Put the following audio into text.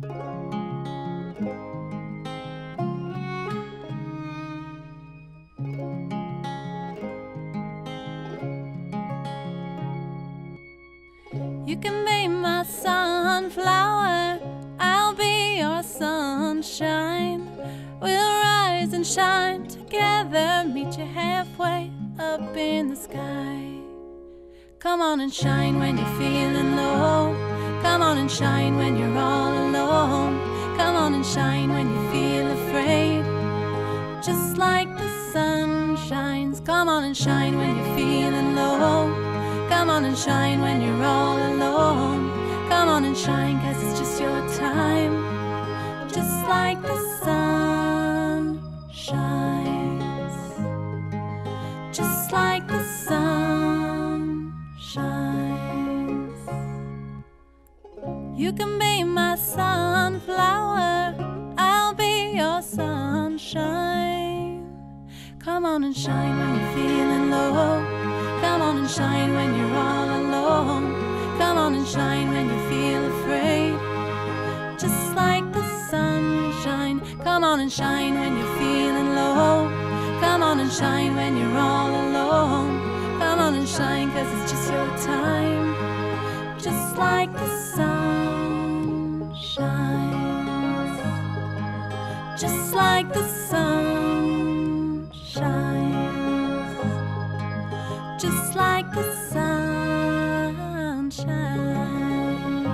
You can be my sunflower, I'll be your sunshine. We'll rise and shine together, meet you halfway up in the sky. Come on and shine when you're feeling low. Come on and shine when you're all alone. Come on and shine when you feel afraid. Just like the sun shines. Come on and shine when you're feeling low. Come on and shine when you're all alone. Come on and shine, cause it's just your time. Just like the sun shines. Just like the sun You can be my sunflower, I'll be your sunshine. Come on and shine when you're feeling low. Come on and shine when you're all alone. Come on and shine when you feel afraid. Just like the sunshine. Come on and shine when you're feeling low. Come on and shine when you're all alone. Come on and shine, cause it's just your time. Just like the sun just like the sun shines, just like the sun shines.